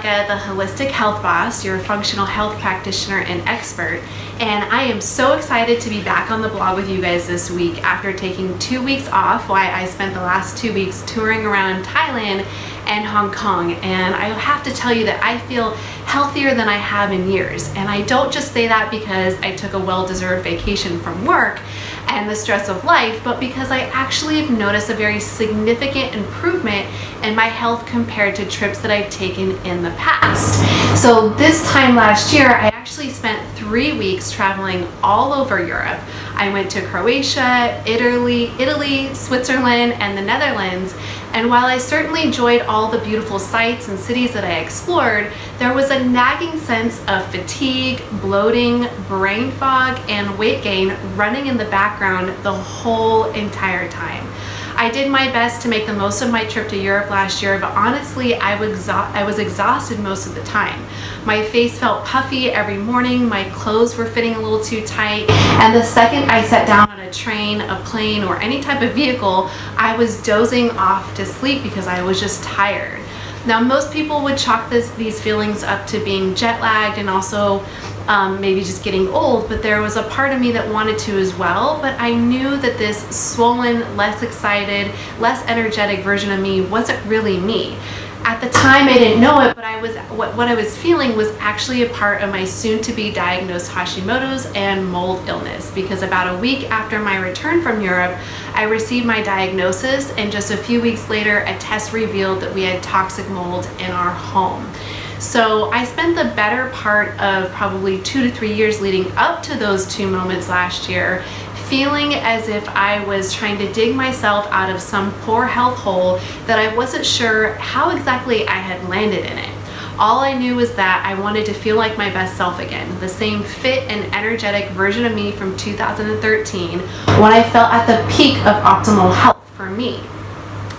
The Wholistic Health Boss, your functional health practitioner and expert, and I am so excited to be back on the blog with you guys this week after taking two weeks off Why I spent the last two weeks touring around Thailand and Hong Kong. And I have to tell you that I feel healthier than I have in years. And I don't just say that because I took a well-deserved vacation from work and the stress of life, but because I actually have noticed a very significant improvement in my health compared to trips that I've taken in the past. So this time last year, I actually spent three weeks traveling all over Europe. I went to Croatia, Italy, Italy, Switzerland, and the Netherlands. And while I certainly enjoyed all the beautiful sights and cities that I explored, there was a nagging sense of fatigue, bloating, brain fog, and weight gain running in the background the whole entire time. I did my best to make the most of my trip to Europe last year, but honestly, I was, I was exhausted most of the time. My face felt puffy every morning, my clothes were fitting a little too tight, and the second I sat down on a train, a plane, or any type of vehicle, I was dozing off to sleep because I was just tired. Now, most people would chalk this, these feelings up to being jet lagged and also um, maybe just getting old, but there was a part of me that wanted to as well. But I knew that this swollen, less excited, less energetic version of me wasn't really me. At the time, I didn't know it, but I was what, what I was feeling was actually a part of my soon-to-be diagnosed Hashimoto's and mold illness. Because about a week after my return from Europe, I received my diagnosis, and just a few weeks later, a test revealed that we had toxic mold in our home. So I spent the better part of probably two to three years leading up to those two moments last year feeling as if I was trying to dig myself out of some poor health hole that I wasn't sure how exactly I had landed in it. All I knew was that I wanted to feel like my best self again, the same fit and energetic version of me from 2013 when I felt at the peak of optimal health for me.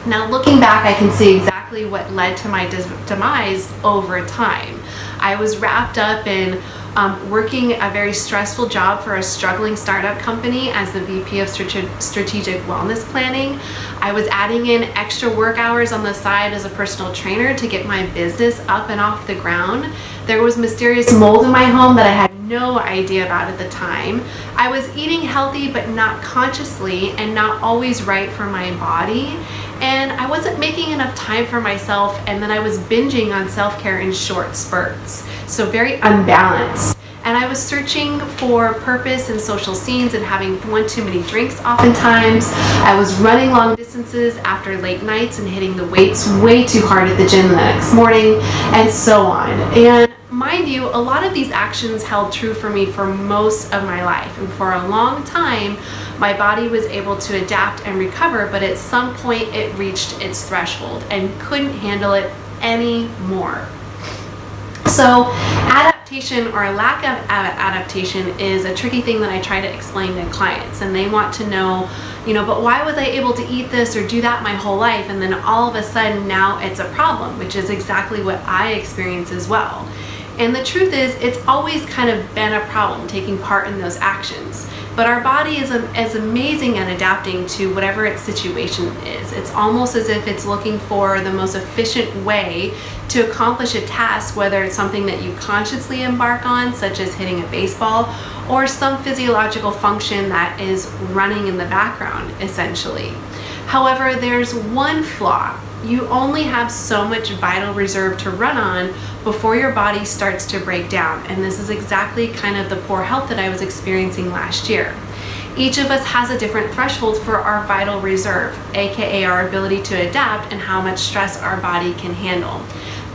Now looking back, I can see exactly what led to my demise over time. I was wrapped up in um, working a very stressful job for a struggling startup company as the VP of Strategic Wellness Planning. I was adding in extra work hours on the side as a personal trainer to get my business up and off the ground. There was mysterious mold in my home that I had no idea about at the time. I was eating healthy but not consciously and not always right for my body and I wasn't making enough time for myself and then I was binging on self-care in short spurts. So very unbalanced. And I was searching for purpose in social scenes and having one too many drinks oftentimes. I was running long distances after late nights and hitting the weights way too hard at the gym the next morning and so on. And mind you, a lot of these actions held true for me for most of my life. And for a long time, my body was able to adapt and recover, but at some point it reached its threshold and couldn't handle it anymore. So adaptation or lack of adaptation is a tricky thing that I try to explain to clients and they want to know, you know, but why was I able to eat this or do that my whole life and then all of a sudden now it's a problem, which is exactly what I experience as well. And the truth is, it's always kind of been a problem taking part in those actions. But our body is, as amazing at adapting to whatever its situation is. It's almost as if it's looking for the most efficient way to accomplish a task, whether it's something that you consciously embark on, such as hitting a baseball, or some physiological function that is running in the background, essentially. However, there's one flaw you only have so much vital reserve to run on before your body starts to break down. And this is exactly kind of the poor health that I was experiencing last year. Each of us has a different threshold for our vital reserve, aka our ability to adapt and how much stress our body can handle,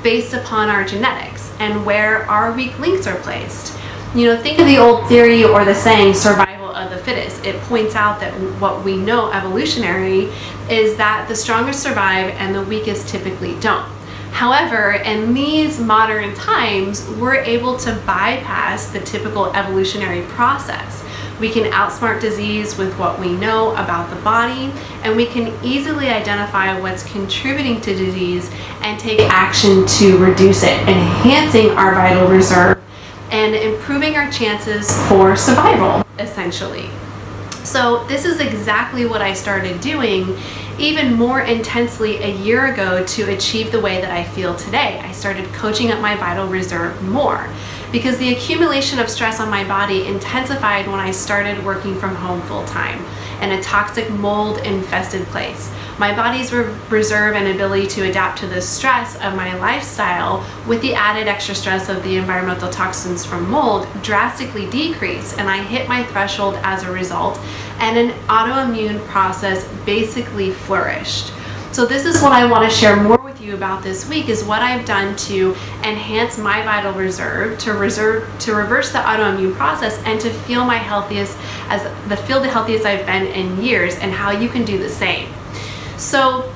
based upon our genetics and where our weak links are placed. You know, think of the old theory or the saying, survival of the fittest. It points out that what we know evolutionary is that the strongest survive and the weakest typically don't. However, in these modern times, we're able to bypass the typical evolutionary process. We can outsmart disease with what we know about the body, and we can easily identify what's contributing to disease and take action to reduce it, enhancing our vital reserve and improving our chances for survival, essentially. So this is exactly what I started doing even more intensely a year ago to achieve the way that I feel today. I started coaching up my vital reserve more because the accumulation of stress on my body intensified when I started working from home full time in a toxic mold infested place. My body's re reserve and ability to adapt to the stress of my lifestyle with the added extra stress of the environmental toxins from mold drastically decreased and I hit my threshold as a result and an autoimmune process basically flourished. So this is what I want to share more with you about this week is what I've done to enhance my vital reserve, to reserve to reverse the autoimmune process and to feel my healthiest as the feel the healthiest I've been in years and how you can do the same. So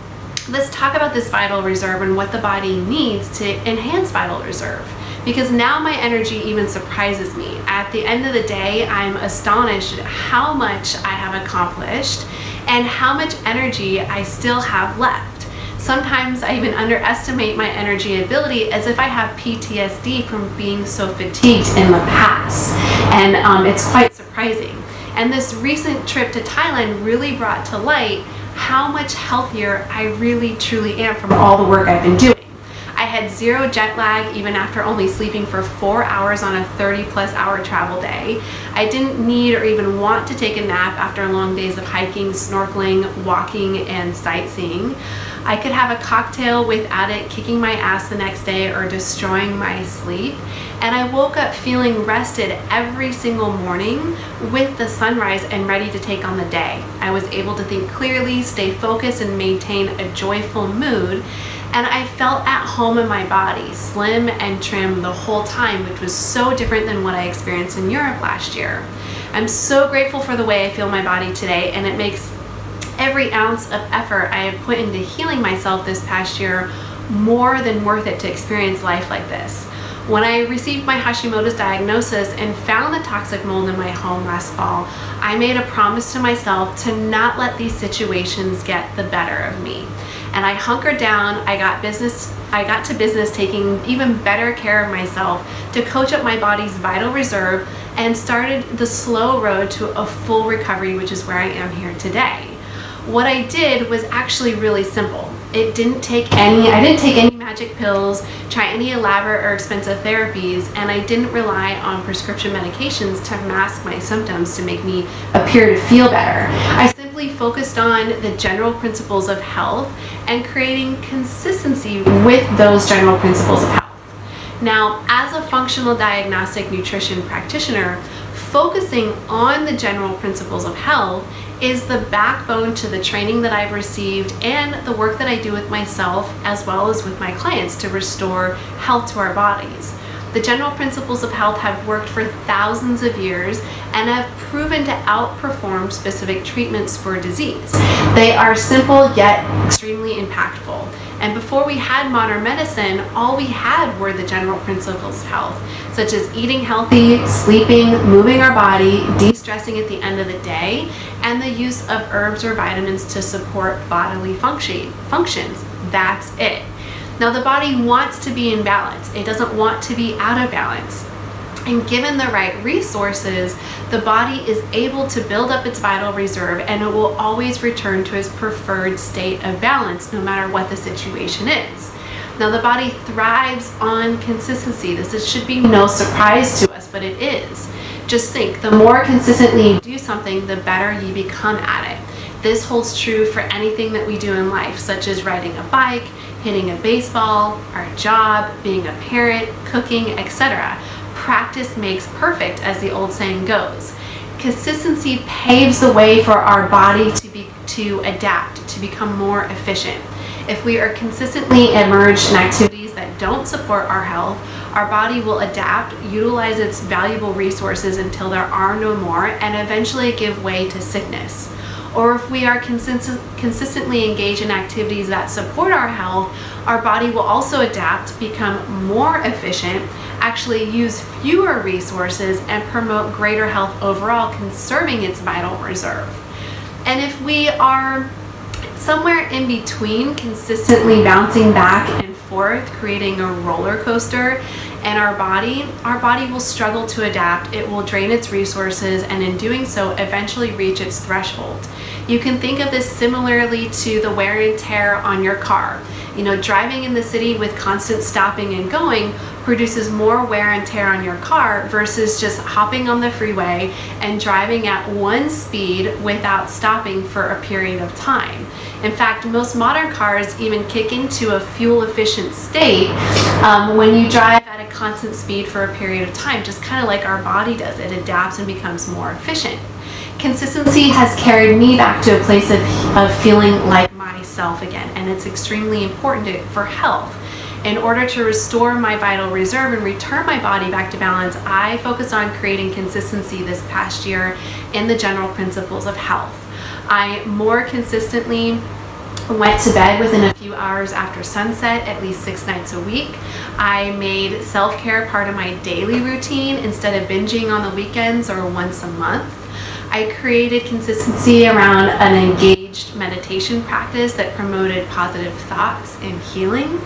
let's talk about this vital reserve and what the body needs to enhance vital reserve. Because now my energy even surprises me. At the end of the day, I'm astonished at how much I have accomplished and how much energy I still have left. Sometimes I even underestimate my energy ability as if I have PTSD from being so fatigued in the past. And um, it's quite surprising. And this recent trip to Thailand really brought to light how much healthier I really truly am from all the work I've been doing. Had zero jet lag even after only sleeping for four hours on a 30 plus hour travel day. I didn't need or even want to take a nap after long days of hiking, snorkeling, walking, and sightseeing. I could have a cocktail without it kicking my ass the next day or destroying my sleep. And I woke up feeling rested every single morning with the sunrise and ready to take on the day. I was able to think clearly, stay focused, and maintain a joyful mood. And I felt at home in my body, slim and trim the whole time, which was so different than what I experienced in Europe last year. I'm so grateful for the way I feel my body today, and it makes every ounce of effort I have put into healing myself this past year more than worth it to experience life like this. When I received my Hashimoto's diagnosis and found the toxic mold in my home last fall, I made a promise to myself to not let these situations get the better of me. And I hunkered down, I got business I got to business taking even better care of myself to coach up my body's vital reserve and started the slow road to a full recovery, which is where I am here today. What I did was actually really simple. It didn't take any, I didn't take any magic pills, try any elaborate or expensive therapies, and I didn't rely on prescription medications to mask my symptoms to make me appear to feel better. I focused on the general principles of health and creating consistency with those general principles of health. Now, as a functional diagnostic nutrition practitioner, focusing on the general principles of health is the backbone to the training that I've received and the work that I do with myself as well as with my clients to restore health to our bodies. The general principles of health have worked for thousands of years and have proven to outperform specific treatments for disease. They are simple yet extremely impactful. And before we had modern medicine, all we had were the general principles of health, such as eating healthy, sleeping, moving our body, de-stressing at the end of the day, and the use of herbs or vitamins to support bodily function, functions. That's it. Now the body wants to be in balance. It doesn't want to be out of balance. And given the right resources, the body is able to build up its vital reserve and it will always return to its preferred state of balance no matter what the situation is. Now the body thrives on consistency. This should be no surprise to us, but it is. Just think, the more consistently you do something, the better you become at it. This holds true for anything that we do in life, such as riding a bike, hitting a baseball, our job, being a parent, cooking, etc practice makes perfect, as the old saying goes. Consistency paves the way for our body to be to adapt, to become more efficient. If we are consistently immersed in activities that don't support our health, our body will adapt, utilize its valuable resources until there are no more, and eventually give way to sickness. Or if we are consist consistently engaged in activities that support our health, our body will also adapt, become more efficient, actually use fewer resources and promote greater health overall, conserving its vital reserve. And if we are somewhere in between, consistently bouncing back and forth, creating a roller coaster. And our body, our body will struggle to adapt. It will drain its resources and in doing so, eventually reach its threshold. You can think of this similarly to the wear and tear on your car. You know, driving in the city with constant stopping and going produces more wear and tear on your car versus just hopping on the freeway and driving at one speed without stopping for a period of time. In fact, most modern cars even kick into a fuel efficient state um, when you drive at a constant speed for a period of time, just kind of like our body does. It adapts and becomes more efficient. Consistency has carried me back to a place of, of feeling like myself again, and it's extremely important to, for health. In order to restore my vital reserve and return my body back to balance, I focused on creating consistency this past year in the general principles of health. I more consistently went to bed within a few hours after sunset at least six nights a week. I made self-care part of my daily routine instead of binging on the weekends or once a month. I created consistency around an engaged meditation practice that promoted positive thoughts and healing.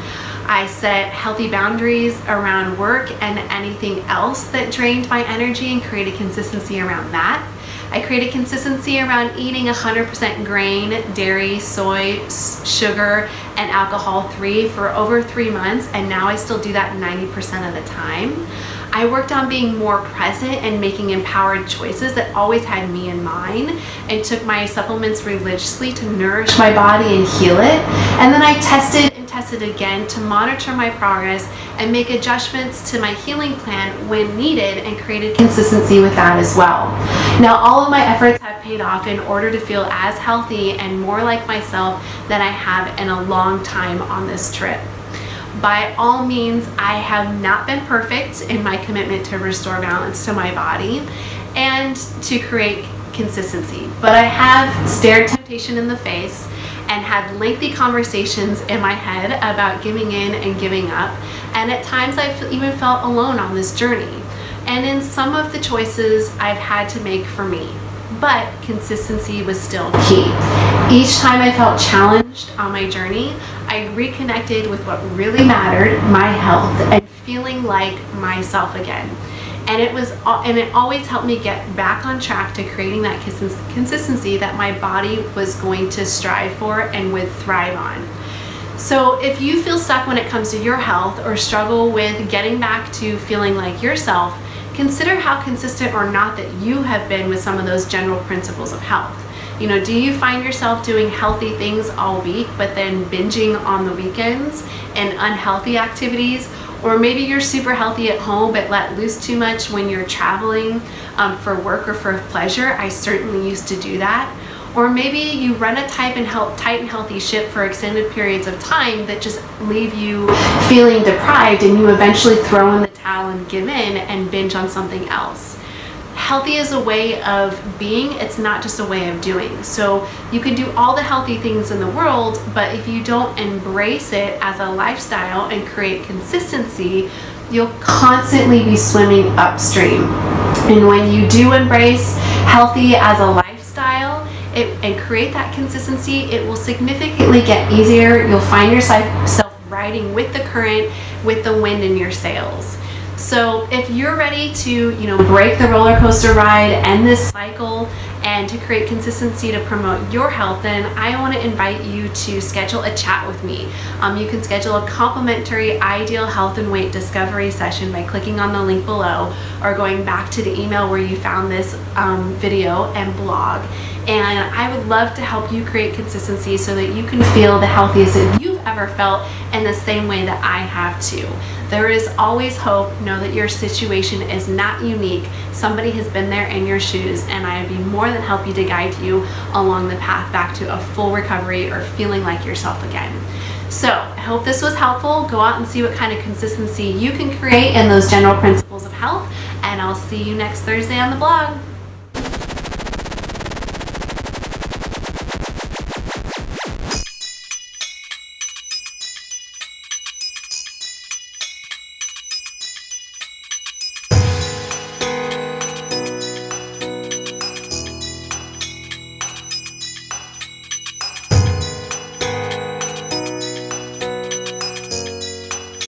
I set healthy boundaries around work and anything else that drained my energy and created consistency around that. I created consistency around eating 100% grain, dairy, soy, sugar, and alcohol free for over three months, and now I still do that 90% of the time. I worked on being more present and making empowered choices that always had me in mind and took my supplements religiously to nourish my body and heal it. And then I tested tested again to monitor my progress and make adjustments to my healing plan when needed and created consistency with that as well. Now all of my efforts have paid off in order to feel as healthy and more like myself than I have in a long time on this trip. By all means, I have not been perfect in my commitment to restore balance to my body and to create consistency, but I have stared temptation in the face and had lengthy conversations in my head about giving in and giving up. And at times I've even felt alone on this journey. And in some of the choices I've had to make for me but consistency was still key. Each time I felt challenged on my journey, I reconnected with what really mattered, my health, and feeling like myself again. And it was, and it always helped me get back on track to creating that consistency that my body was going to strive for and would thrive on. So if you feel stuck when it comes to your health or struggle with getting back to feeling like yourself, consider how consistent or not that you have been with some of those general principles of health. You know, do you find yourself doing healthy things all week, but then binging on the weekends and unhealthy activities? Or maybe you're super healthy at home, but let loose too much when you're traveling um, for work or for pleasure. I certainly used to do that. Or maybe you run a tight and, tight and healthy ship for extended periods of time that just leave you feeling deprived and you eventually throw in the towel and give in and binge on something else. Healthy is a way of being, it's not just a way of doing. So you can do all the healthy things in the world, but if you don't embrace it as a lifestyle and create consistency, you'll constantly be swimming upstream. And when you do embrace healthy as a lifestyle, it, and create that consistency, it will significantly get easier. You'll find yourself riding with the current, with the wind in your sails. So if you're ready to, you know, break the roller coaster ride, end this cycle, and to create consistency to promote your health, then I want to invite you to schedule a chat with me. Um, you can schedule a complimentary ideal health and weight discovery session by clicking on the link below or going back to the email where you found this um, video and blog. And I would love to help you create consistency so that you can feel the healthiest that you've ever felt in the same way that I have too. There is always hope. Know that your situation is not unique. Somebody has been there in your shoes and I would be more than happy to guide you along the path back to a full recovery or feeling like yourself again. So I hope this was helpful. Go out and see what kind of consistency you can create in those general principles of health and I'll see you next Thursday on the blog.